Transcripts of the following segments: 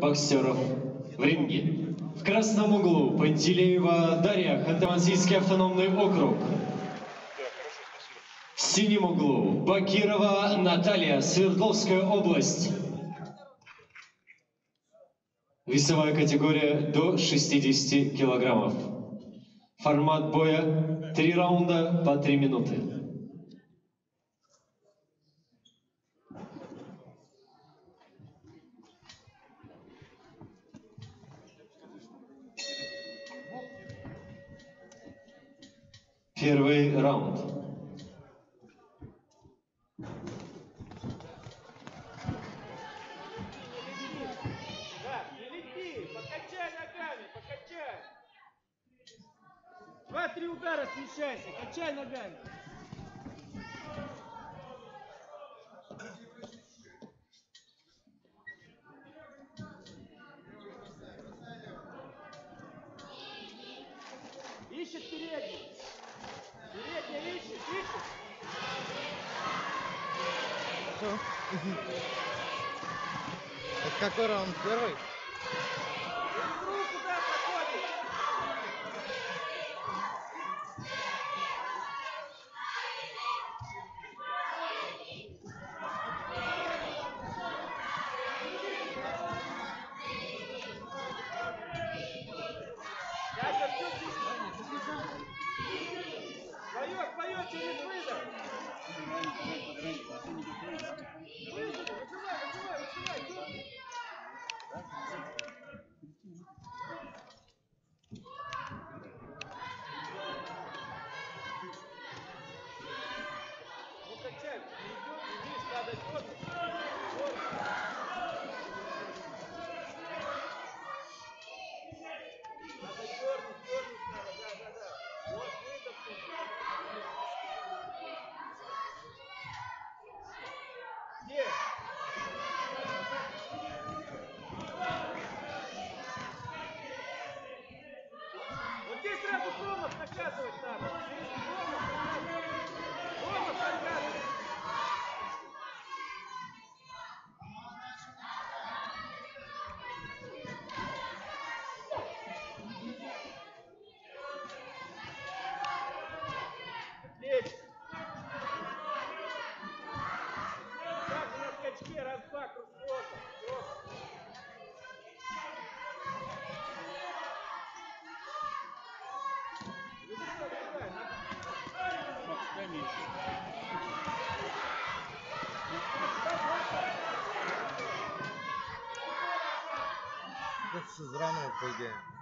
боксеров в ринге. В красном углу Пантелеева Дарья, Ханты-Мансийский автономный округ. В синем углу Бакирова Наталья, Свердловская область. Весовая категория до 60 килограммов. Формат боя – три раунда по три минуты. Первый раунд. Два-три удара смещайся, качай ногами. Это какой раунд? Первый? Здесь сразу промах наказывать надо. Это все заново, по идее.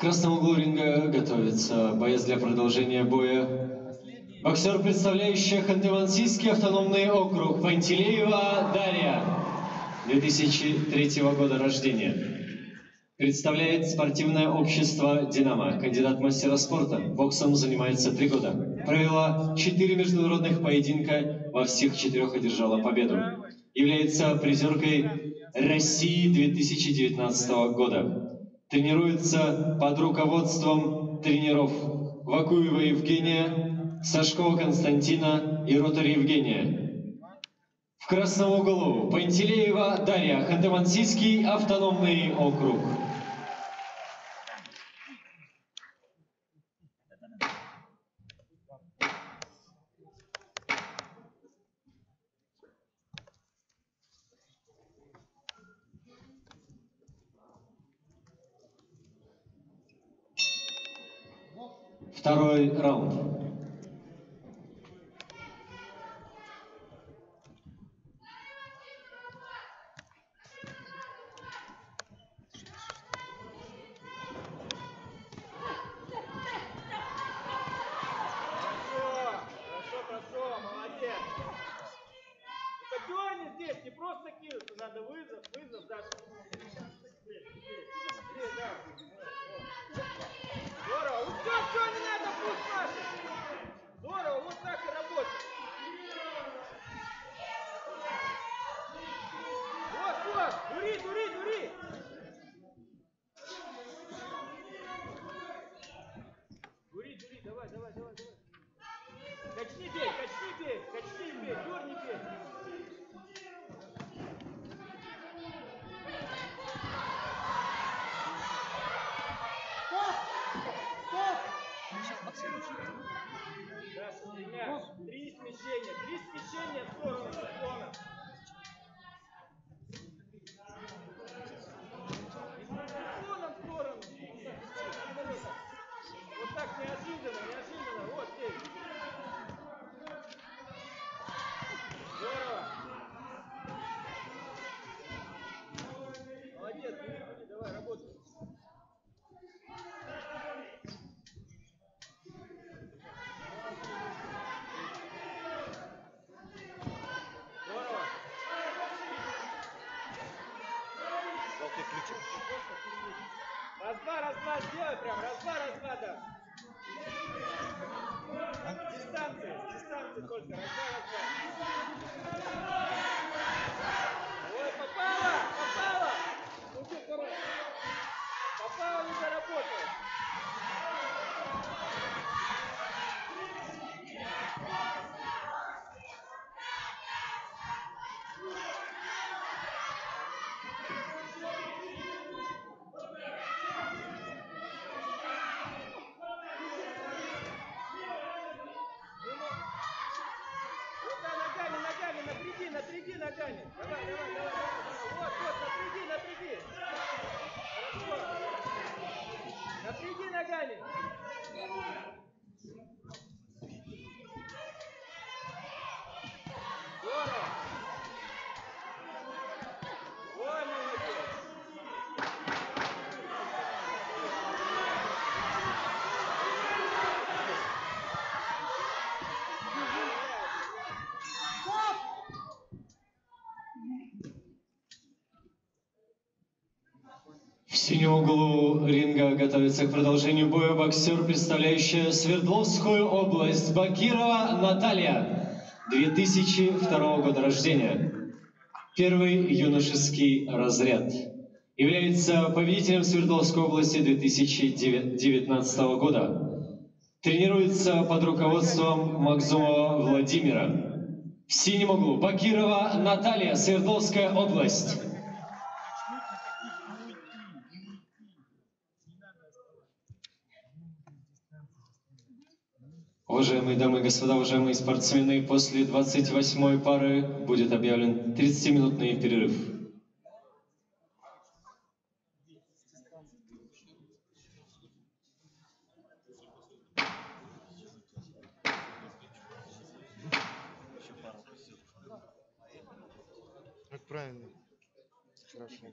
В красном углу ринга готовится боец для продолжения боя. Боксер, представляющий Ханты-Мансийский автономный округ Пантелеева Дарья, 2003 года рождения. Представляет спортивное общество «Динамо». Кандидат мастера спорта. Боксом занимается три года. Провела четыре международных поединка, во всех четырех одержала победу. Является призеркой России 2019 года. Тренируется под руководством тренеров Вакуева Евгения, Сашкова Константина и Ротари Евгения. В красном углу Пантелеева Дарья, Ханты-Мансийский автономный округ. background сделай прям, раз-два, раз-два, да. В синем углу ринга готовится к продолжению боя боксер, представляющая Свердловскую область Бакирова Наталья, 2002 года рождения. Первый юношеский разряд. Является победителем Свердловской области 2019 года. Тренируется под руководством Макзумова Владимира. В синем углу Бакирова Наталья, Свердловская область. Уважаемые дамы и господа, уважаемые спортсмены, после 28-й пары будет объявлен 30-минутный перерыв. Как правильно. Хорошо.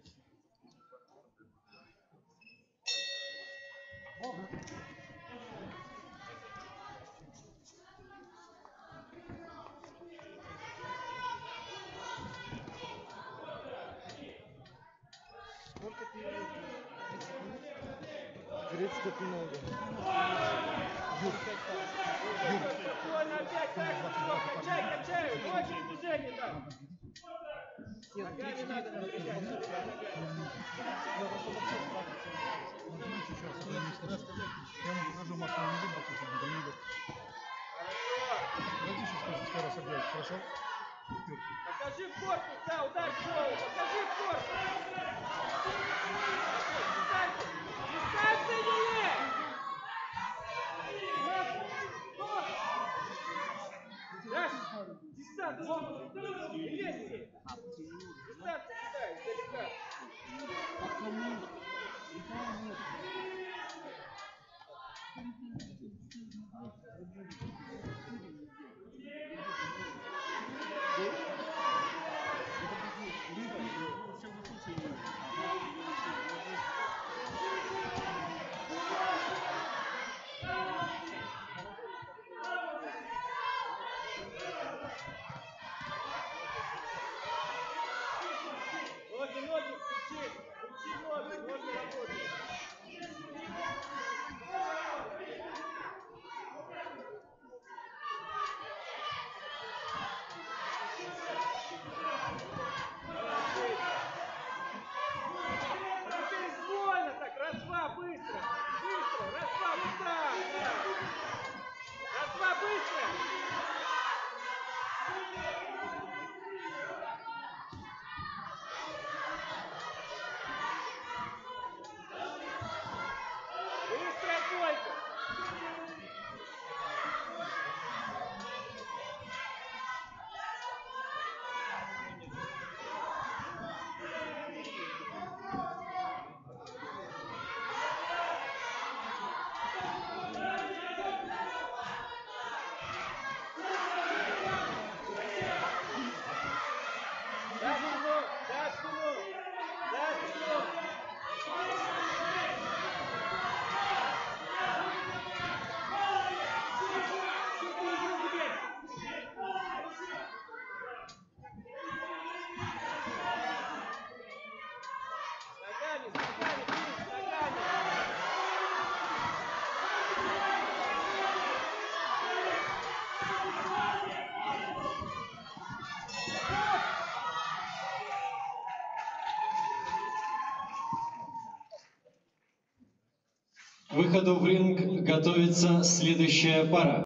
30 как много. Юр, Юр, качай, качай, больше движений там. Ногами надо напрягать. Я ему покажу Машу не видно, потому что не видно. Хорошо. Дайте еще скажу, скоро объявить, хорошо? Покажи корпус, да, удар в голову, покажи корпус. Есть. Дальше, дистанция, не лезьте. Дистанция кидай, издалека. Ноги, К выходу в ринг готовится следующая пара.